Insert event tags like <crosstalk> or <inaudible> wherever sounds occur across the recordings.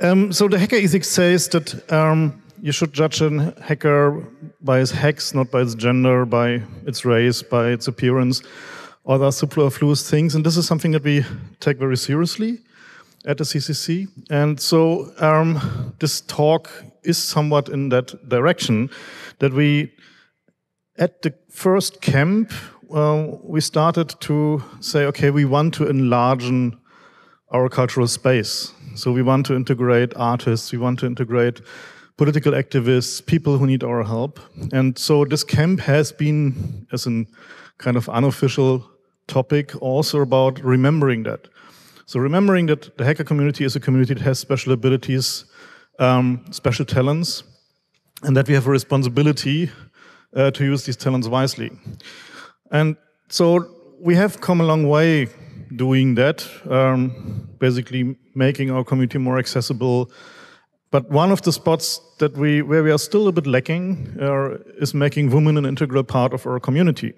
Um, so the hacker ethics says that um, you should judge a hacker by his hacks, not by its gender, by its race, by its appearance, other superfluous things. And this is something that we take very seriously at the CCC. And so um, this talk is somewhat in that direction that we, at the first camp, uh, we started to say, okay, we want to enlarge our cultural space. So we want to integrate artists, we want to integrate political activists, people who need our help. And so this camp has been, as a kind of unofficial topic, also about remembering that. So remembering that the hacker community is a community that has special abilities, um, special talents, and that we have a responsibility uh, to use these talents wisely. And so we have come a long way doing that, um, basically making our community more accessible. But one of the spots that we, where we are still a bit lacking uh, is making women an integral part of our community.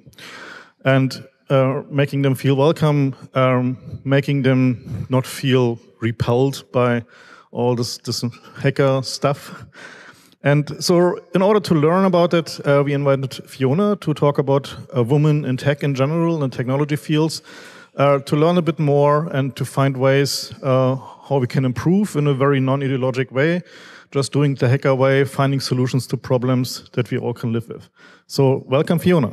And uh, making them feel welcome, um, making them not feel repelled by all this, this hacker stuff. And so, in order to learn about it, uh, we invited Fiona to talk about a woman in tech in general and technology fields, uh, to learn a bit more and to find ways uh, how we can improve in a very non-ideologic way, just doing the hacker way, finding solutions to problems that we all can live with. So, welcome, Fiona.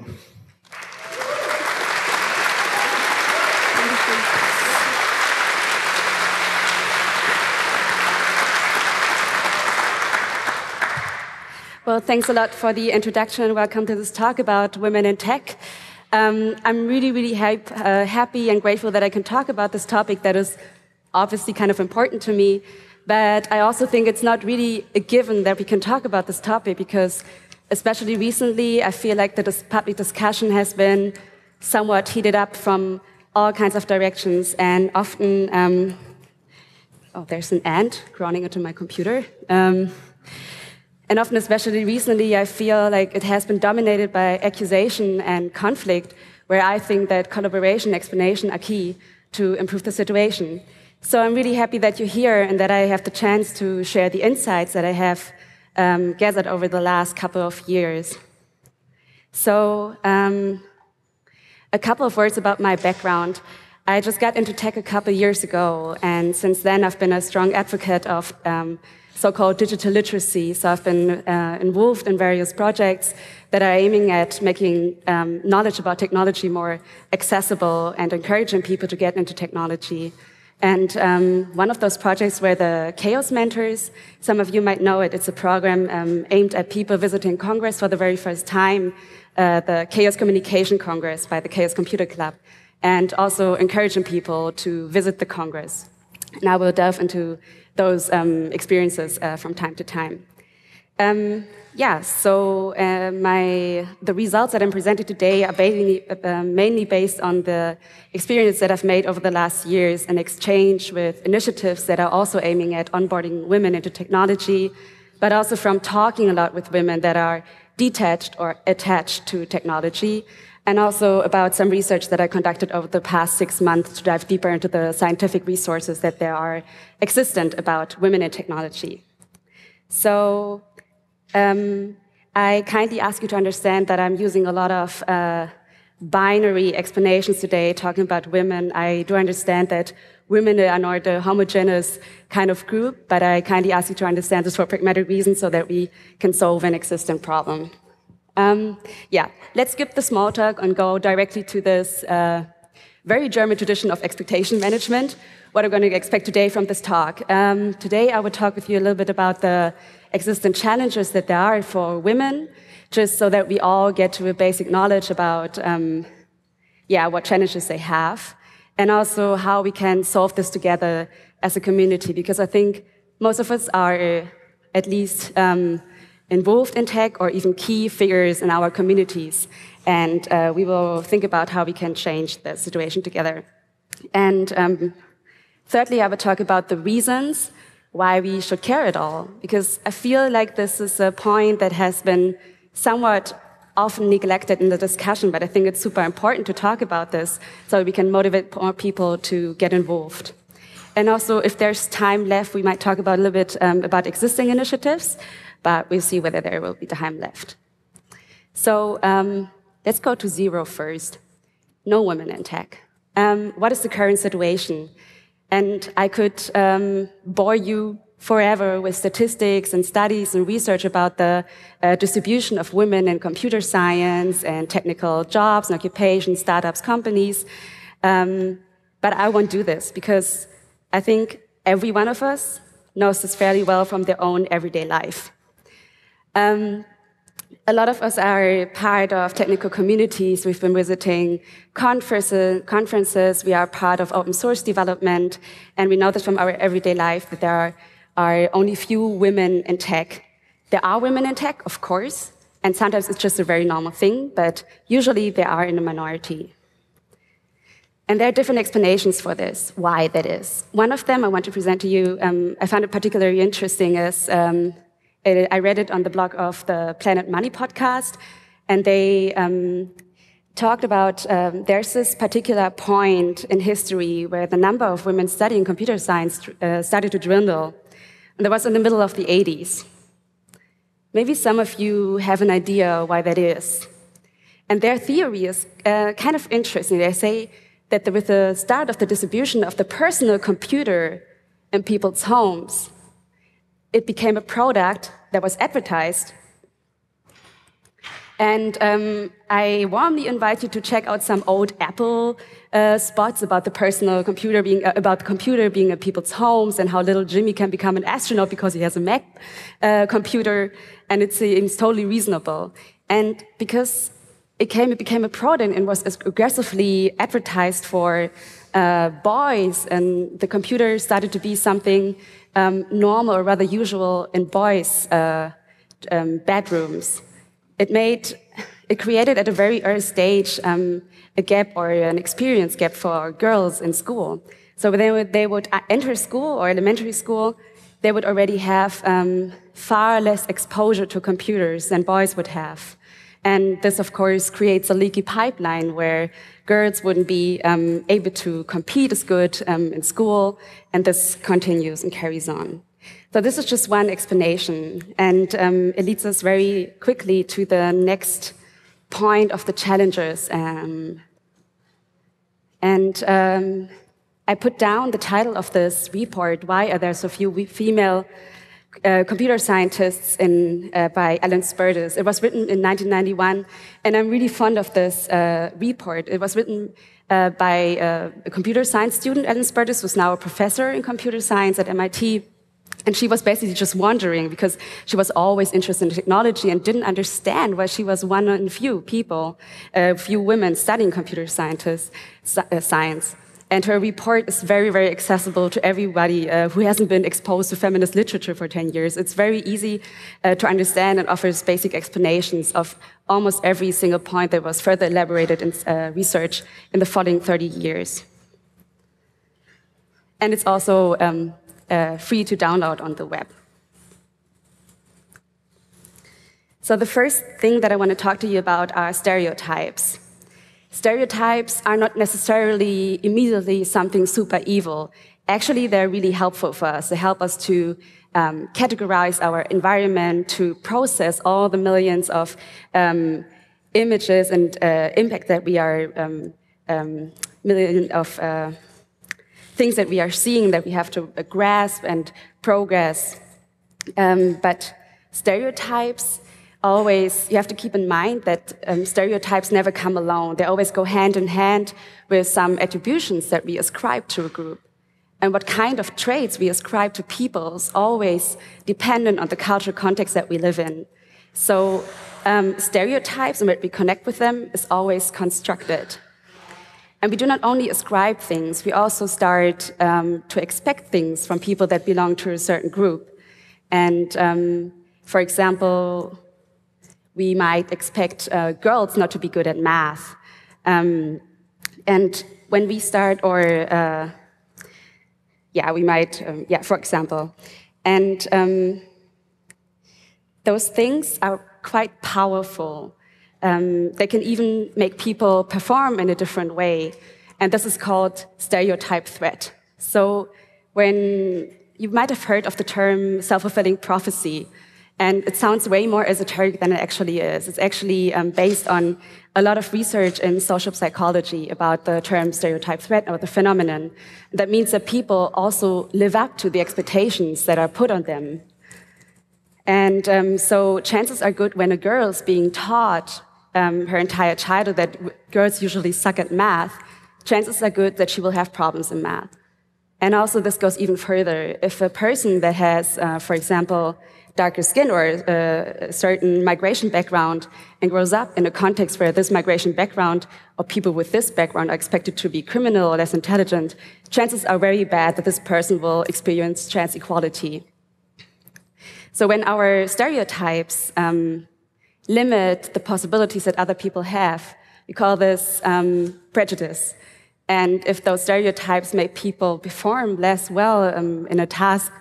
Well, thanks a lot for the introduction and welcome to this talk about women in tech. Um, I'm really, really uh, happy and grateful that I can talk about this topic that is obviously kind of important to me. But I also think it's not really a given that we can talk about this topic because, especially recently, I feel like the public discussion has been somewhat heated up from all kinds of directions and often. Um, oh, there's an ant crawling into my computer. Um, and often, especially recently, I feel like it has been dominated by accusation and conflict, where I think that collaboration, explanation are key to improve the situation. So I'm really happy that you're here and that I have the chance to share the insights that I have um, gathered over the last couple of years. So, um, a couple of words about my background. I just got into tech a couple years ago, and since then I've been a strong advocate of um, so-called digital literacy. So I've been uh, involved in various projects that are aiming at making um, knowledge about technology more accessible and encouraging people to get into technology. And um, one of those projects were the Chaos Mentors. Some of you might know it. It's a program um, aimed at people visiting Congress for the very first time, uh, the Chaos Communication Congress by the Chaos Computer Club, and also encouraging people to visit the Congress. And I will delve into those um, experiences uh, from time to time. Um, yeah, so uh, my the results that I'm presenting today are mainly, uh, mainly based on the experience that I've made over the last years and exchange with initiatives that are also aiming at onboarding women into technology, but also from talking a lot with women that are detached or attached to technology and also about some research that I conducted over the past six months to dive deeper into the scientific resources that there are existent about women in technology. So um, I kindly ask you to understand that I'm using a lot of uh, binary explanations today talking about women. I do understand that women are not a homogeneous kind of group, but I kindly ask you to understand this for pragmatic reasons so that we can solve an existing problem. Um, yeah, let's skip the small talk and go directly to this uh, very German tradition of expectation management. What I'm going to expect today from this talk. Um, today, I will talk with you a little bit about the existing challenges that there are for women, just so that we all get to a basic knowledge about, um, yeah, what challenges they have, and also how we can solve this together as a community. Because I think most of us are, uh, at least um, involved in tech or even key figures in our communities. And uh, we will think about how we can change the situation together. And um, thirdly, I will talk about the reasons why we should care at all, because I feel like this is a point that has been somewhat often neglected in the discussion, but I think it's super important to talk about this so we can motivate more people to get involved. And also, if there's time left, we might talk about a little bit um, about existing initiatives, but we'll see whether there will be time left. So um, let's go to zero first. No women in tech. Um, what is the current situation? And I could um, bore you forever with statistics and studies and research about the uh, distribution of women in computer science and technical jobs and occupations, startups, companies. Um, but I won't do this because I think every one of us knows this fairly well from their own everyday life. Um, a lot of us are part of technical communities. We've been visiting conferences, conferences. We are part of open source development. And we know that from our everyday life that there are, are only few women in tech. There are women in tech, of course. And sometimes it's just a very normal thing, but usually they are in a minority. And there are different explanations for this, why that is. One of them I want to present to you, um, I found it particularly interesting, is um, I read it on the blog of the Planet Money podcast, and they um, talked about um, there's this particular point in history where the number of women studying computer science uh, started to dwindle. And that was in the middle of the 80s. Maybe some of you have an idea why that is. And their theory is uh, kind of interesting. They say that with the start of the distribution of the personal computer in people's homes, it became a product that was advertised. And um, I warmly invite you to check out some old Apple uh, spots about the personal computer being uh, about the computer being in people's homes and how little Jimmy can become an astronaut because he has a Mac uh, computer, and it seems totally reasonable. And because it came, it became a product and was aggressively advertised for uh, boys, and the computer started to be something um, normal or rather usual in boys' uh, um, bedrooms. It made, <laughs> it created at a very early stage um, a gap or an experience gap for girls in school. So they would, they would enter school or elementary school, they would already have um, far less exposure to computers than boys would have. And this, of course, creates a leaky pipeline where girls wouldn't be um, able to compete as good um, in school, and this continues and carries on. So this is just one explanation, and um, it leads us very quickly to the next point of the challenges. Um, and um, I put down the title of this report, Why Are There So Few Female uh, computer scientists in, uh, by Ellen Spertus. It was written in 1991, and I'm really fond of this uh, report. It was written uh, by uh, a computer science student, Ellen Spertus, who's now a professor in computer science at MIT. And she was basically just wondering because she was always interested in technology and didn't understand why she was one of few people, few women studying computer scientists, science. And her report is very, very accessible to everybody uh, who hasn't been exposed to feminist literature for 10 years. It's very easy uh, to understand and offers basic explanations of almost every single point that was further elaborated in uh, research in the following 30 years. And it's also um, uh, free to download on the web. So the first thing that I want to talk to you about are stereotypes. Stereotypes are not necessarily immediately something super evil. Actually, they're really helpful for us. They help us to um, categorize our environment, to process all the millions of um, images and uh, impact that we are, um, um million of uh, things that we are seeing that we have to uh, grasp and progress. Um, but stereotypes always, you have to keep in mind that um, stereotypes never come alone. They always go hand in hand with some attributions that we ascribe to a group. And what kind of traits we ascribe to people is always dependent on the cultural context that we live in. So um, stereotypes and what we connect with them is always constructed. And we do not only ascribe things, we also start um, to expect things from people that belong to a certain group. And um, for example, we might expect uh, girls not to be good at math. Um, and when we start, or uh, yeah, we might, um, yeah, for example. And um, those things are quite powerful. Um, they can even make people perform in a different way. And this is called stereotype threat. So when you might have heard of the term self fulfilling prophecy. And it sounds way more esoteric than it actually is. It's actually um, based on a lot of research in social psychology about the term stereotype threat or the phenomenon. That means that people also live up to the expectations that are put on them. And um, so chances are good when a girl is being taught um, her entire childhood that girls usually suck at math, chances are good that she will have problems in math. And also, this goes even further. If a person that has, uh, for example, darker skin or a certain migration background and grows up in a context where this migration background or people with this background are expected to be criminal or less intelligent, chances are very bad that this person will experience trans equality. So when our stereotypes um, limit the possibilities that other people have, we call this um, prejudice. And if those stereotypes make people perform less well um, in a task,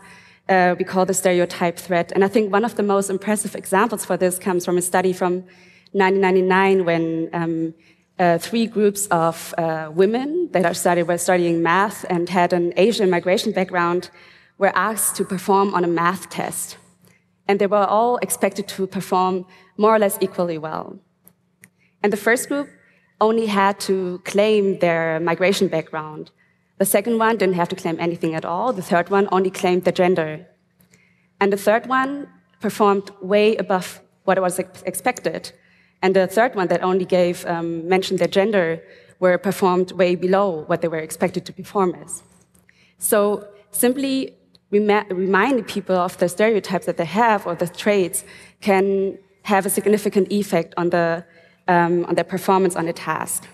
uh, we call the stereotype threat. And I think one of the most impressive examples for this comes from a study from 1999 when um, uh, three groups of uh, women that are studied, were studying math and had an Asian migration background were asked to perform on a math test and they were all expected to perform more or less equally well. And the first group only had to claim their migration background. The second one didn't have to claim anything at all. The third one only claimed the gender. And the third one performed way above what was ex expected. And the third one that only gave, um, mentioned their gender, were performed way below what they were expected to perform as. So simply remind people of the stereotypes that they have or the traits can have a significant effect on, the, um, on their performance on a task.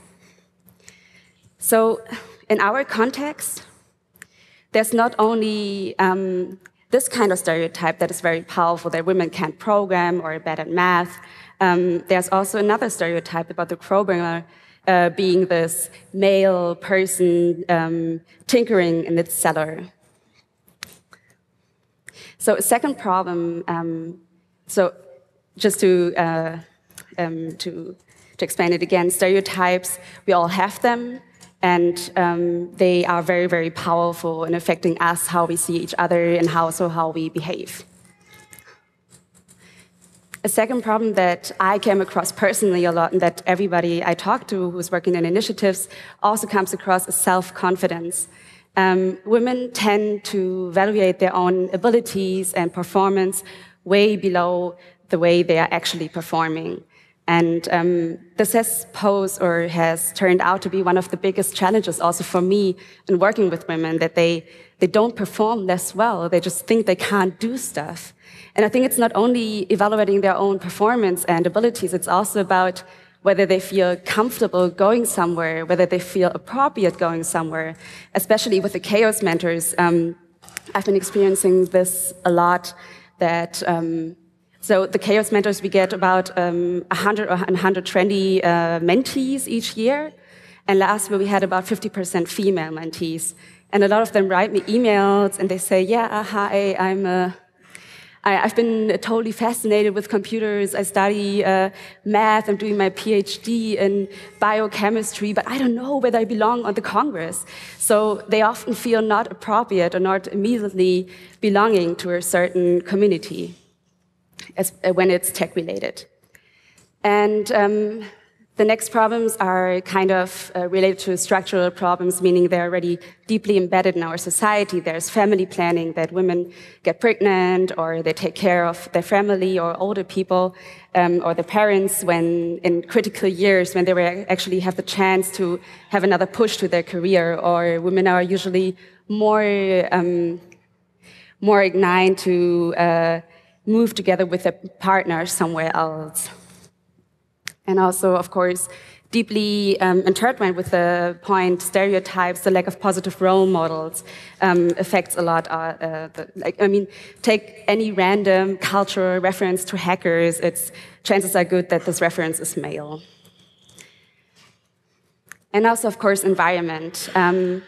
So, in our context, there's not only um, this kind of stereotype that is very powerful that women can't program or are bad at math. Um, there's also another stereotype about the programmer uh, being this male person um, tinkering in its cellar. So second problem, um, so just to, uh, um, to, to explain it again, stereotypes, we all have them, and um, they are very, very powerful in affecting us, how we see each other, and how, also how we behave. A second problem that I came across personally a lot, and that everybody I talk to who's working in initiatives also comes across, is self confidence. Um, women tend to evaluate their own abilities and performance way below the way they are actually performing. And um, this has posed or has turned out to be one of the biggest challenges also for me in working with women that they, they don't perform less well. They just think they can't do stuff. And I think it's not only evaluating their own performance and abilities, it's also about whether they feel comfortable going somewhere, whether they feel appropriate going somewhere, especially with the chaos mentors. Um, I've been experiencing this a lot that. Um, so the chaos mentors, we get about um, 100 or 120 uh, mentees each year. And last year we had about 50% female mentees. And a lot of them write me emails and they say, yeah, uh, hi, I'm a I, have been totally fascinated with computers. I study uh, math. I'm doing my PhD in biochemistry, but I don't know whether I belong on the Congress. So they often feel not appropriate or not immediately belonging to a certain community as, uh, when it's tech related. And um, the next problems are kind of uh, related to structural problems, meaning they're already deeply embedded in our society. There's family planning that women get pregnant or they take care of their family or older people um, or their parents when in critical years when they actually have the chance to have another push to their career. Or women are usually more um, more inclined to uh, move together with a partner somewhere else and also, of course, deeply um, intertwined with the point stereotypes, the lack of positive role models um, affects a lot. Uh, uh, the, like, I mean, take any random cultural reference to hackers, it's chances are good that this reference is male. And also, of course, environment. Um,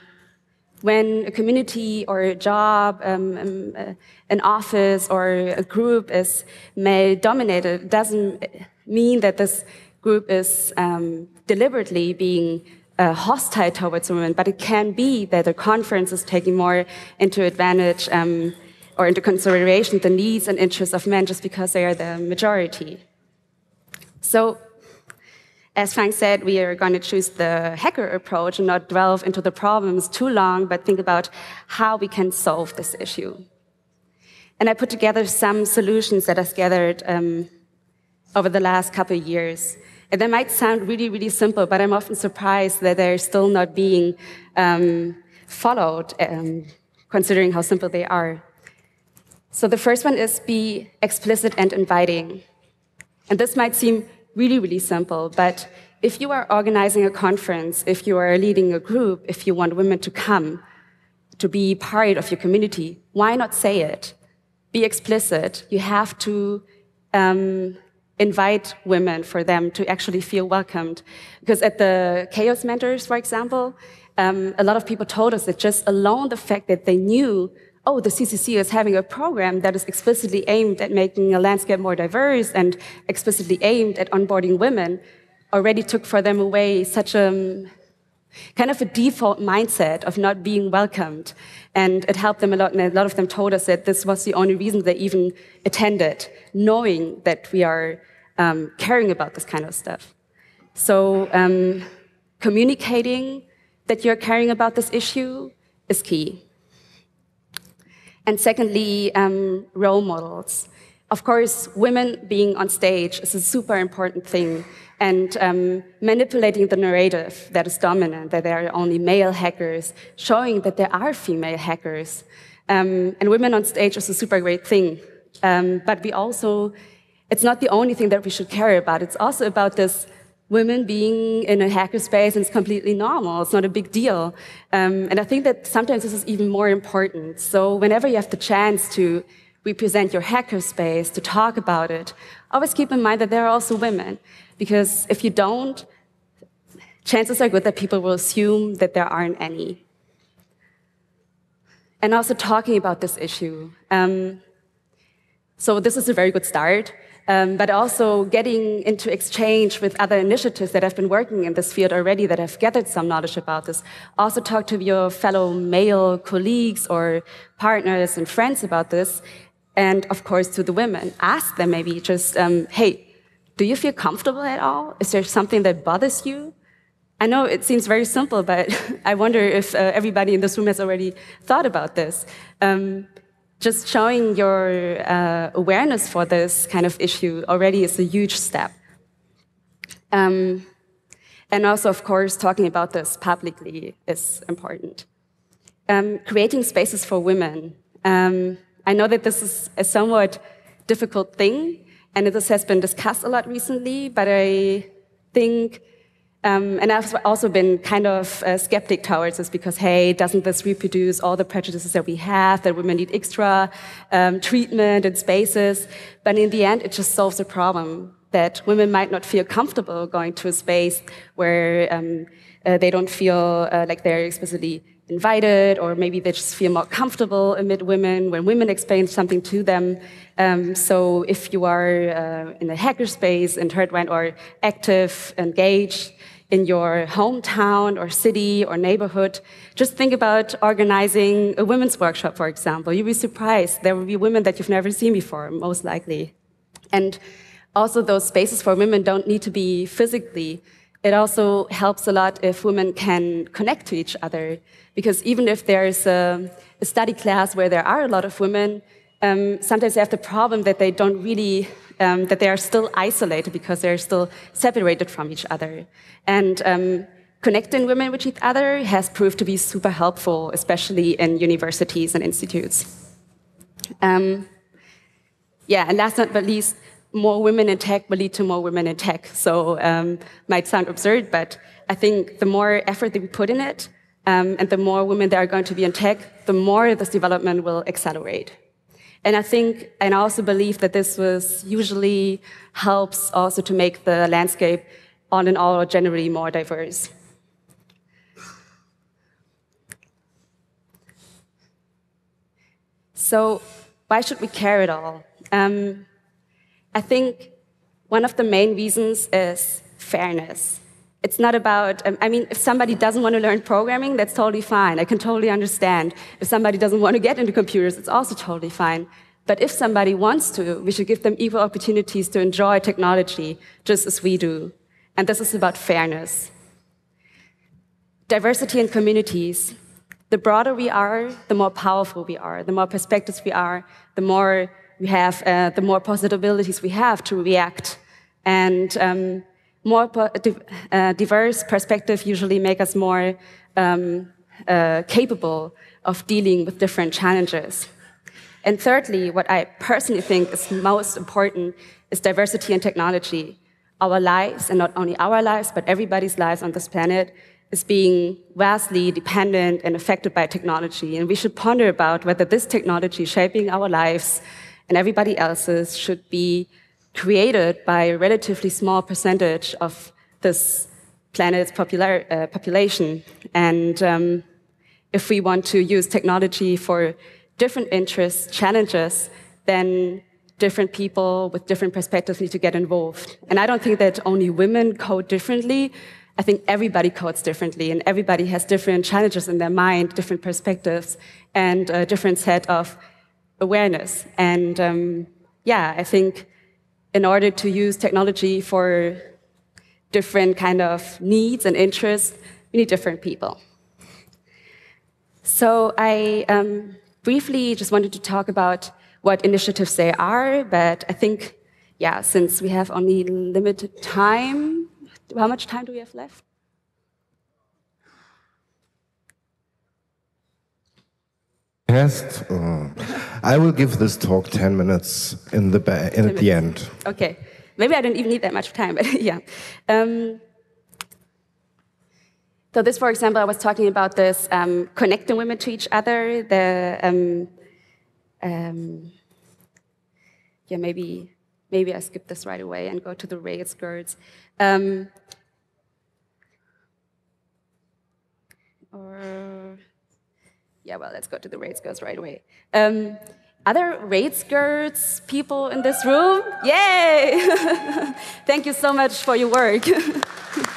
when a community or a job, um, um, uh, an office or a group is male dominated, doesn't mean that this group is um, deliberately being uh, hostile towards women, but it can be that the conference is taking more into advantage um, or into consideration the needs and interests of men just because they are the majority. So, as Frank said, we are going to choose the hacker approach and not delve into the problems too long, but think about how we can solve this issue. And I put together some solutions that I've gathered um, over the last couple of years. And they might sound really, really simple, but I'm often surprised that they're still not being um, followed, um, considering how simple they are. So the first one is be explicit and inviting. And this might seem really, really simple, but if you are organizing a conference, if you are leading a group, if you want women to come, to be part of your community, why not say it? Be explicit. You have to um, invite women for them to actually feel welcomed. Because at the Chaos Mentors, for example, um, a lot of people told us that just alone the fact that they knew, oh, the CCC is having a program that is explicitly aimed at making a landscape more diverse and explicitly aimed at onboarding women, already took for them away such a kind of a default mindset of not being welcomed. And it helped them a lot. And a lot of them told us that this was the only reason they even attended, knowing that we are um, caring about this kind of stuff. So um, communicating that you're caring about this issue is key. And secondly, um, role models. Of course, women being on stage is a super important thing and um, manipulating the narrative that is dominant, that there are only male hackers, showing that there are female hackers. Um, and women on stage is a super great thing. Um, but we also, it's not the only thing that we should care about. It's also about this women being in a hackerspace it's completely normal. It's not a big deal. Um, and I think that sometimes this is even more important. So whenever you have the chance to represent your hackerspace, to talk about it, always keep in mind that there are also women. Because if you don't, chances are good that people will assume that there aren't any. And also talking about this issue. Um, so this is a very good start. Um, but also getting into exchange with other initiatives that have been working in this field already, that have gathered some knowledge about this. Also talk to your fellow male colleagues or partners and friends about this. And of course, to the women, ask them maybe just, um, hey, do you feel comfortable at all? Is there something that bothers you? I know it seems very simple, but <laughs> I wonder if uh, everybody in this room has already thought about this. Um, just showing your uh, awareness for this kind of issue already is a huge step. Um, and also, of course, talking about this publicly is important. Um, creating spaces for women. Um, I know that this is a somewhat difficult thing and this has been discussed a lot recently, but I think, um, and I've also been kind of a skeptic towards this because, hey, doesn't this reproduce all the prejudices that we have, that women need extra um, treatment and spaces? But in the end, it just solves a problem that women might not feel comfortable going to a space where um, uh, they don't feel uh, like they're explicitly invited, or maybe they just feel more comfortable amid women when women explain something to them. Um, so if you are uh, in a hackerspace and Herdwine or active, engaged in your hometown or city or neighborhood, just think about organizing a women's workshop, for example. You'll be surprised. There will be women that you've never seen before, most likely. And also, those spaces for women don't need to be physically it also helps a lot if women can connect to each other. Because even if there's a, a study class where there are a lot of women, um, sometimes they have the problem that they don't really, um, that they are still isolated because they're still separated from each other. And um, connecting women with each other has proved to be super helpful, especially in universities and institutes. Um, yeah, and last but not least, more women in tech will lead to more women in tech. So um, might sound absurd, but I think the more effort that we put in it, um, and the more women there are going to be in tech, the more this development will accelerate. And I think, and I also believe that this was usually helps also to make the landscape all in all generally more diverse. So why should we care at all? Um, I think one of the main reasons is fairness. It's not about, um, I mean, if somebody doesn't want to learn programming, that's totally fine. I can totally understand. If somebody doesn't want to get into computers, it's also totally fine. But if somebody wants to, we should give them equal opportunities to enjoy technology just as we do. And this is about fairness. Diversity in communities. The broader we are, the more powerful we are. The more perspectives we are, the more we have, uh, the more possibilities we have to react. And um, more uh, diverse perspective usually make us more um, uh, capable of dealing with different challenges. And thirdly, what I personally think is most important is diversity in technology. Our lives, and not only our lives, but everybody's lives on this planet, is being vastly dependent and affected by technology. And we should ponder about whether this technology shaping our lives and everybody else's should be created by a relatively small percentage of this planet's popular, uh, population. And um, if we want to use technology for different interests, challenges, then different people with different perspectives need to get involved. And I don't think that only women code differently. I think everybody codes differently, and everybody has different challenges in their mind, different perspectives, and a different set of awareness. And um, yeah, I think in order to use technology for different kind of needs and interests, we need different people. So I um, briefly just wanted to talk about what initiatives they are, but I think, yeah, since we have only limited time, how much time do we have left? Uh, I will give this talk 10 minutes in the, in at the end. Okay. Maybe I don't even need that much time, but <laughs> yeah. Um, so this, for example, I was talking about this um, connecting women to each other. The um, um, yeah, maybe maybe I skip this right away and go to the Rails Girls. Um, or yeah, well, let's go to the Rails Girls right away. Um, other Rails Girls people in this room? Yay! <laughs> Thank you so much for your work. <laughs>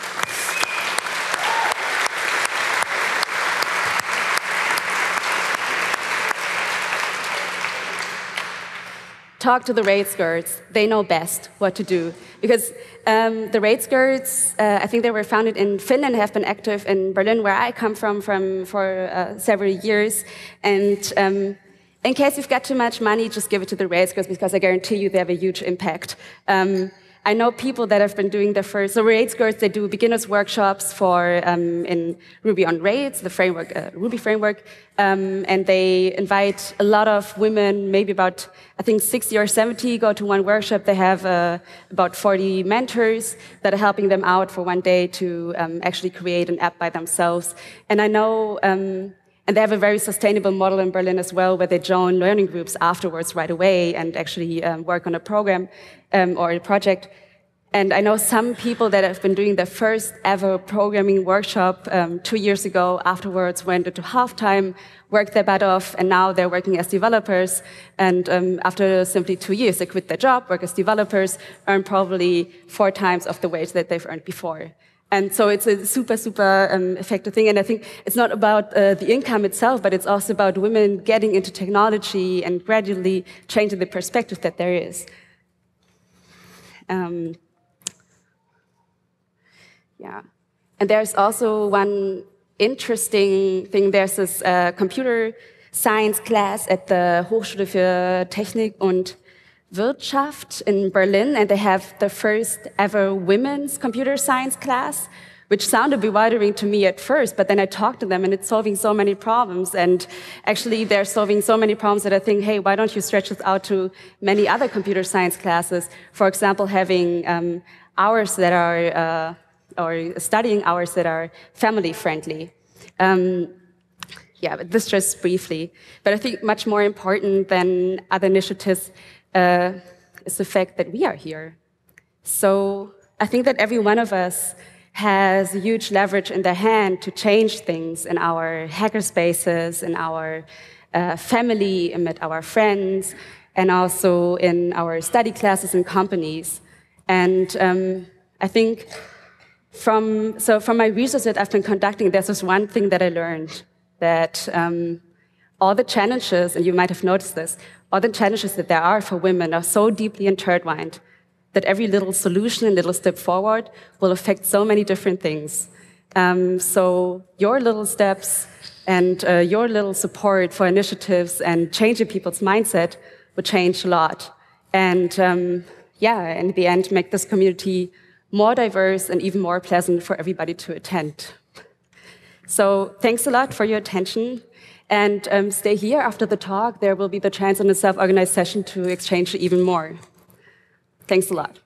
talk to the Rails Girls. They know best what to do. Because um, the Rails Girls, uh, I think they were founded in Finland, have been active in Berlin, where I come from, from for uh, several years. And um, in case you've got too much money, just give it to the rail skirts, because I guarantee you they have a huge impact. Um, I know people that have been doing the first, so Rails Girls, they do beginners workshops for, um, in Ruby on Rails, the framework, uh, Ruby framework, um, and they invite a lot of women, maybe about, I think 60 or 70 go to one workshop. They have uh, about 40 mentors that are helping them out for one day to um, actually create an app by themselves. And I know, um, and they have a very sustainable model in Berlin as well, where they join learning groups afterwards right away and actually um, work on a program um, or a project. And I know some people that have been doing their first ever programming workshop um, two years ago, afterwards went into halftime, worked their butt off, and now they're working as developers. And um, after simply two years, they quit their job, work as developers, earn probably four times of the wage that they've earned before. And so it's a super, super um, effective thing. And I think it's not about uh, the income itself, but it's also about women getting into technology and gradually changing the perspective that there is. Um, yeah. And there's also one interesting thing. There's this uh, computer science class at the Hochschule für Technik und Wirtschaft in Berlin, and they have the first ever women's computer science class, which sounded bewildering to me at first, but then I talked to them and it's solving so many problems. And actually, they're solving so many problems that I think, hey, why don't you stretch this out to many other computer science classes? For example, having um, hours that are, uh, or studying hours that are family friendly. Um, yeah, but this just briefly. But I think much more important than other initiatives uh, is the fact that we are here. So I think that every one of us has huge leverage in their hand to change things in our hackerspaces, in our uh, family, amid our friends, and also in our study classes and companies. And um, I think from, so from my research that I've been conducting, there's this one thing that I learned that um, all the challenges, and you might have noticed this, all the challenges that there are for women are so deeply intertwined that every little solution and little step forward will affect so many different things. Um, so your little steps and uh, your little support for initiatives and changing people's mindset would change a lot. And um, yeah, in the end, make this community more diverse and even more pleasant for everybody to attend. So thanks a lot for your attention. And um, stay here after the talk. There will be the chance in a self organized session to exchange even more. Thanks a lot.